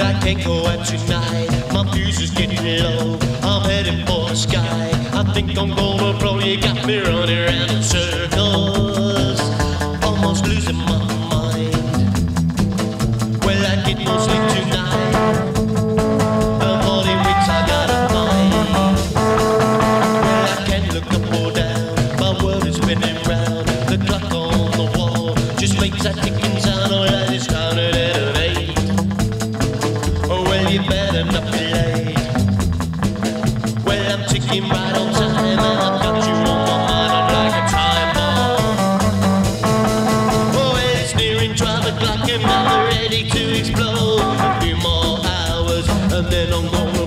out tonight. My fuse is getting low. I'm heading for the sky. I think I'm gonna blow. You got me running around in circles, almost losing my mind. Well, I get no sleep tonight. I gotta Ticking right on time, and I've got you on my mind like a time bomb. Oh, it's nearing twelve o'clock, and I'm ready to explode. A few more hours, and then I'm going.